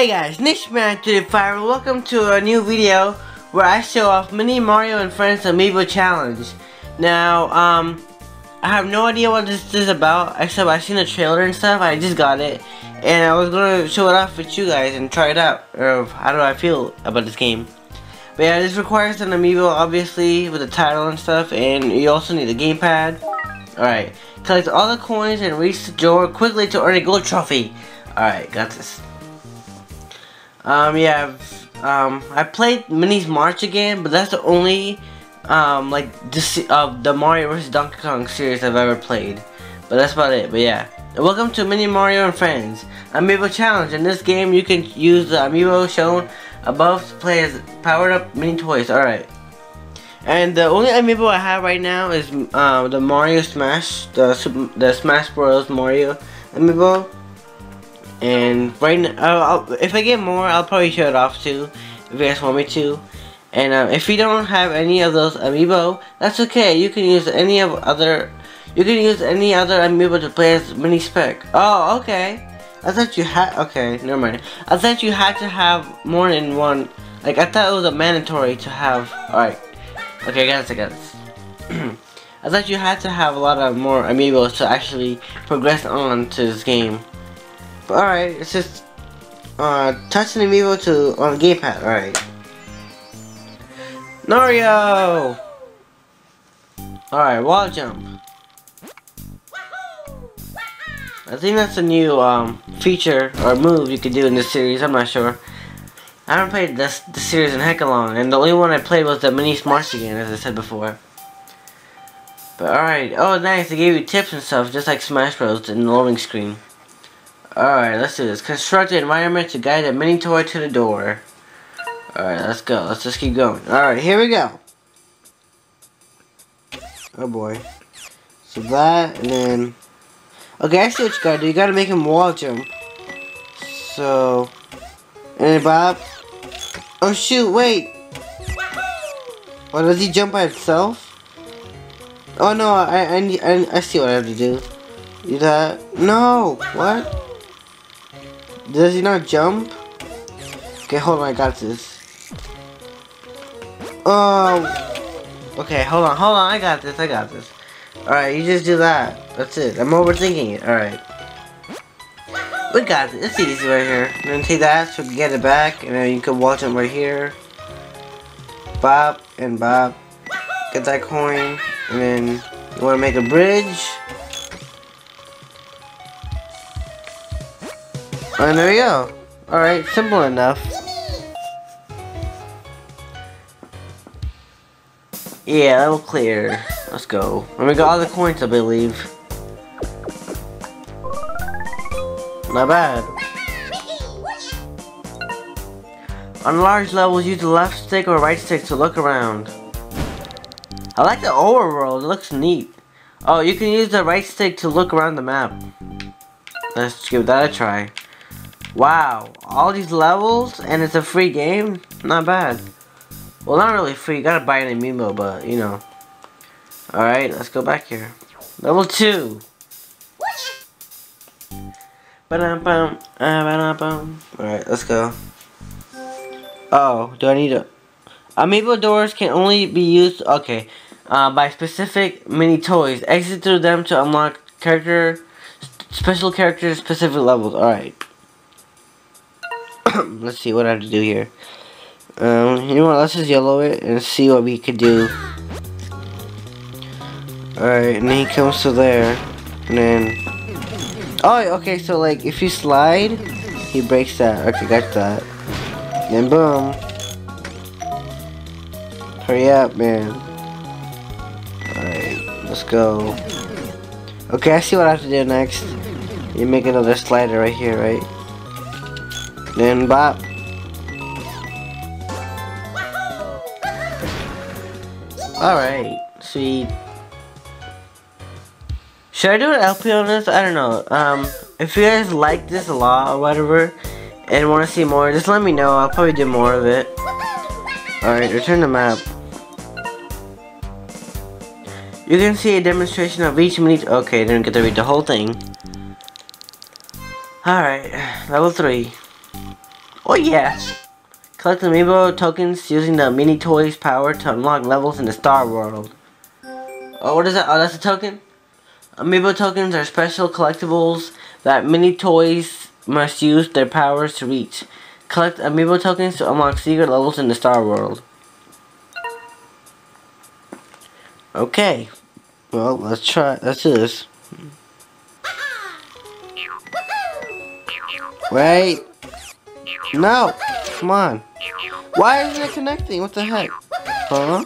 Hey guys, NishMan235 welcome to a new video where I show off Mini Mario and Friends Amiibo Challenge. Now, um, I have no idea what this is about, except I've seen the trailer and stuff, I just got it, and I was gonna show it off with you guys and try it out, or how do I feel about this game. But yeah, this requires an Amiibo, obviously, with the title and stuff, and you also need a gamepad. Alright, collect all the coins and reach the door quickly to earn a gold trophy. Alright, got this. Um, yeah, I've, um, I played Minis March Again, but that's the only, um, like, the, uh, the Mario vs. Donkey Kong series I've ever played. But that's about it, but yeah. Welcome to Mini Mario and Friends Amiibo Challenge. In this game, you can use the Amiibo shown above to play as powered up mini toys. Alright. And the only amiibo I have right now is uh, the Mario Smash, the the Smash Bros. Mario amiibo. And right now, I'll, if I get more, I'll probably show it off too, if you guys want me to. And uh, if you don't have any of those amiibo, that's okay. You can use any of other, you can use any other amiibo to play as mini Spek. Oh, okay. I thought you had, okay, never mind. I thought you had to have more than one, like I thought it was a mandatory to have, alright. Okay, got I this. I thought you had to have a lot of more amiibos to actually progress on to this game. Alright, it's just uh, touch an amiibo to on the gamepad. Alright. Mario! Alright, wall jump. I think that's a new um, feature or move you could do in this series. I'm not sure. I haven't played this, this series in heck long, and the only one I played was the Minis March Again, as I said before. But alright, oh nice, they gave you tips and stuff, just like Smash Bros. in the loading screen. Alright, let's do this. Construct the environment to guide a mini toy to the door. Alright, let's go. Let's just keep going. Alright, here we go. Oh boy. So that, and then... Okay, I see what you gotta do. You gotta make him wall jump. So... And then Bob... Oh shoot, wait! Oh, does he jump by himself? Oh no, I, I, I, I see what I have to do. Do that. No! What? Does he not jump? Okay, hold on, I got this. Oh. Okay, hold on, hold on, I got this, I got this. Alright, you just do that. That's it. I'm overthinking it. Alright. We got this. It's easy right here. And then take that so we can get it back. And then you can watch it right here. Bob and Bob. Get that coin. And then you want to make a bridge. And there we go. Alright, simple enough. Yeah, that'll clear. Let's go. And we got all the coins, I believe. Not bad. On large levels, use the left stick or right stick to look around. I like the overworld, it looks neat. Oh, you can use the right stick to look around the map. Let's give that a try. Wow, all these levels and it's a free game? Not bad. Well, not really free, you gotta buy an amiibo, but you know. Alright, let's go back here. Level 2. Alright, let's go. Oh, do I need a... Amiibo doors can only be used, okay, uh, by specific mini toys. Exit through them to unlock character, special characters, specific levels. Alright. let's see what I have to do here. Um, you know what, let's just yellow it and see what we could do. Alright, and then he comes to there, and then... Oh, okay, so like, if you slide, he breaks that. Okay, got that. And boom. Hurry up, man. Alright, let's go. Okay, I see what I have to do next. You make another slider right here, right? Then bop. Alright, sweet. Should I do an LP on this? I don't know. Um, if you guys like this a lot or whatever, and want to see more, just let me know. I'll probably do more of it. Alright, return the map. You can see a demonstration of each mini- Okay, didn't get to read the whole thing. Alright, level 3. Oh yeah. Collect amiibo tokens using the mini toys power to unlock levels in the Star World. Oh, what is that? Oh, that's a token? Amiibo tokens are special collectibles that mini toys must use their powers to reach. Collect amiibo tokens to unlock secret levels in the Star World. Okay. Well, let's try. Let's do this. Wait. No. Come on. Why isn't it connecting? What the heck? Huh?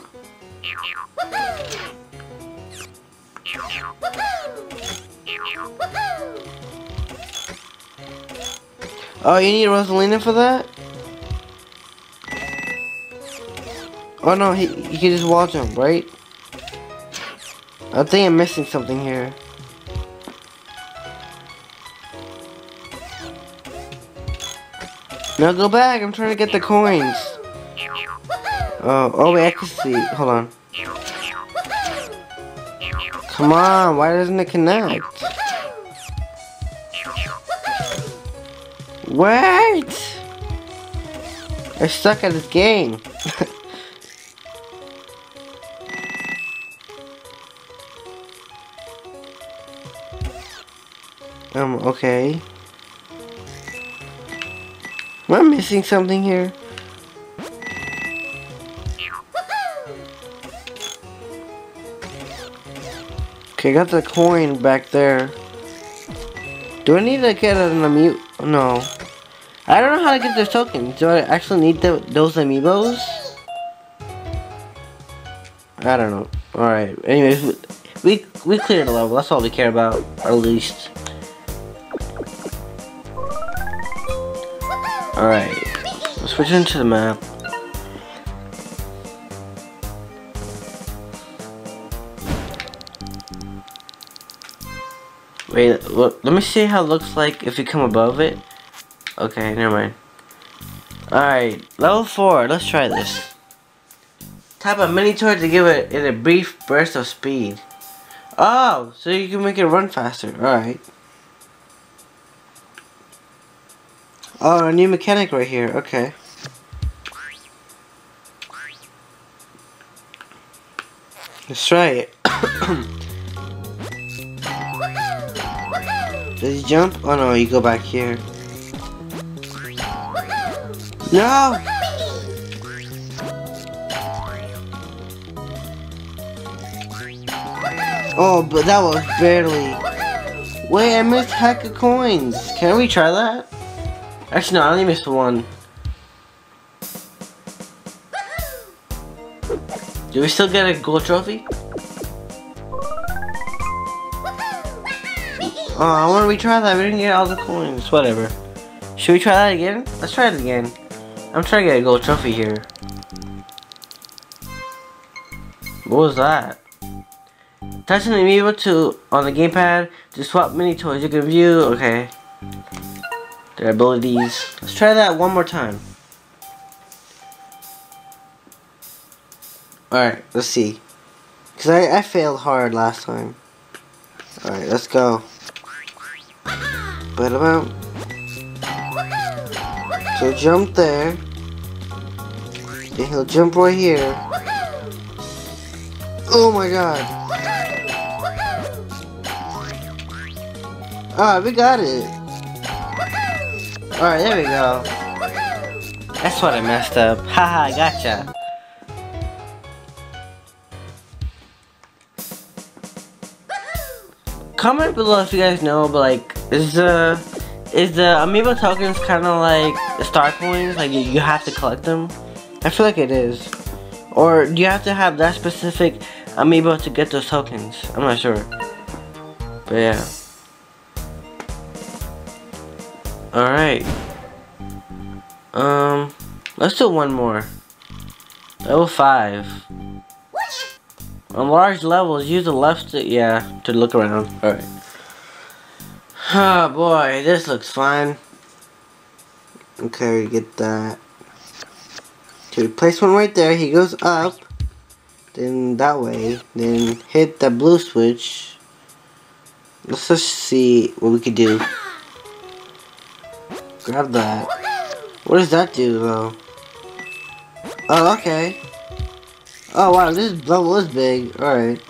Oh, you need Rosalina for that? Oh no, he, he can just watch him, right? I think I'm missing something here. Now go back, I'm trying to get the coins. Oh, oh wait, I can see. Hold on. Come on, why doesn't it connect? Wait! I'm stuck at this game. um, okay. Am I missing something here? Okay, got the coin back there. Do I need to get an amiibo? No. I don't know how to get those tokens. Do I actually need the, those amiibos? I don't know. Alright, anyways, we, we cleared the level. That's all we care about, at least. Alright, let's switch into the map. Wait, look, let me see how it looks like if you come above it. Okay, never mind. Alright, level 4, let's try this. Tap a mini toy to give it, a brief burst of speed. Oh, so you can make it run faster, alright. Oh, a new mechanic right here, okay. Let's try it. Does he jump? Oh no, you go back here. No! Oh, but that was barely. Wait, I missed heck of coins. Can we try that? Actually, no, I only missed one. Do we still get a gold trophy? Oh, I want to retry that. We didn't get all the coins. Whatever. Should we try that again? Let's try it again. I'm trying to get a gold trophy here. What was that? Touching the amiibo to on the gamepad to swap mini toys. You can view. Okay. Their abilities. Let's try that one more time. Alright, let's see. Because I, I failed hard last time. Alright, let's go. But about so jump there. And he'll jump right here. Oh my god. Ah, we got it. Alright, there we go. That's what I messed up. Haha, gotcha. Comment below if you guys know, but like, is the is the amiibo tokens kind of like star coins? Like you have to collect them? I feel like it is. Or do you have to have that specific amiibo to get those tokens? I'm not sure. But yeah. Alright. Um, let's do one more. Level 5. On large levels, use the left to, yeah, to look around. Alright. Oh boy, this looks fine. Okay, get that. To place one right there, he goes up. Then that way. Then hit the blue switch. Let's just see what we can do. Grab that. What does that do though? Oh, okay. Oh wow, this level is big. Alright.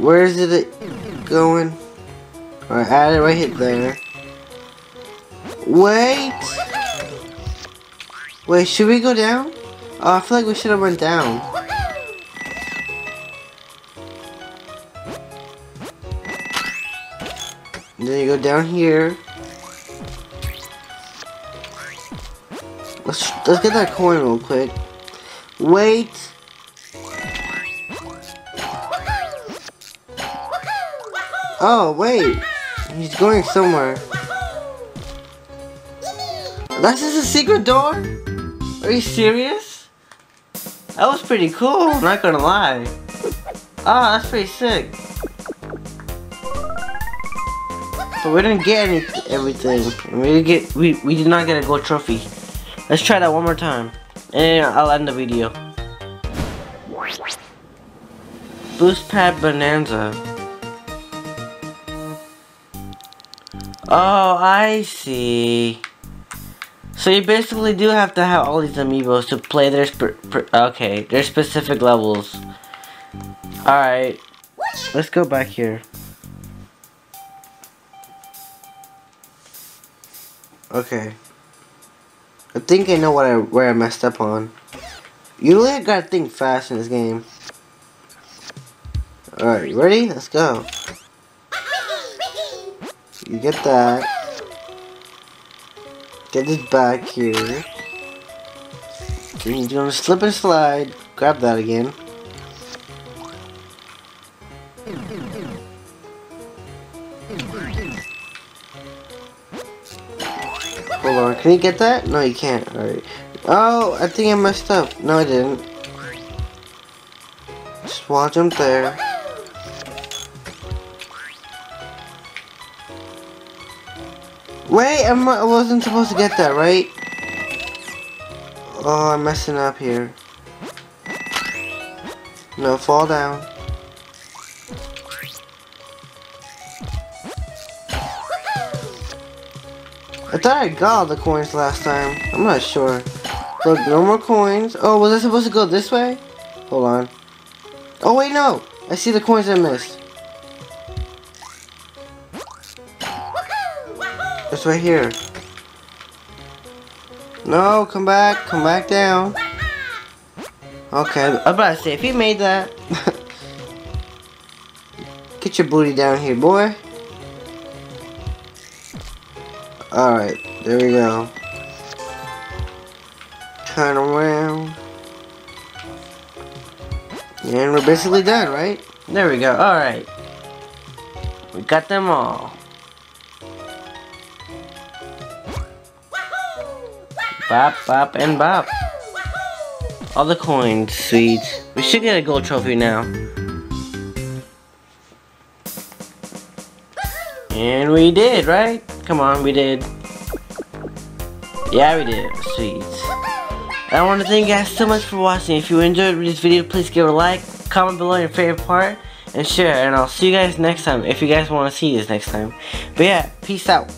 Where is it going? Alright, add it right hit there. Wait! Wait, should we go down? Oh, I feel like we should have went down. Go down here. Let's let's get that coin real quick. Wait. Oh wait, he's going somewhere. That's just a secret door? Are you serious? That was pretty cool, not gonna lie. Ah, oh, that's pretty sick. But we didn't get any everything. We didn't get we we did not get a gold trophy. Let's try that one more time. And I'll end the video. Boost pad bonanza. Oh, I see. So you basically do have to have all these amiibos to play their okay, their specific levels. Alright, let's go back here. Okay. I think I know what I where I messed up on. You really gotta think fast in this game. Alright, ready? Let's go. You get that. Get this back here. Then you're gonna slip and slide. Grab that again. Can you get that? No, you can't. Alright. Oh, I think I messed up. No, I didn't. Just watch jump there. Wait, I wasn't supposed to get that, right? Oh, I'm messing up here. No, fall down. I thought I got all the coins last time. I'm not sure. Look, no more coins. Oh, was I supposed to go this way? Hold on. Oh, wait, no. I see the coins I missed. It's right here. No, come back. Come back down. Okay, I'm about to say, if you made that... Get your booty down here, boy. Alright, there we go. Turn around. And we're basically done, right? There we go, alright. We got them all. Bop, bop, and bop. All the coins, sweet. We should get a gold trophy now. And we did, right? Come on, we did. Yeah, we did. Sweet. I want to thank you guys so much for watching. If you enjoyed this video, please give it a like, comment below your favorite part, and share. And I'll see you guys next time if you guys want to see this next time. But yeah, peace out.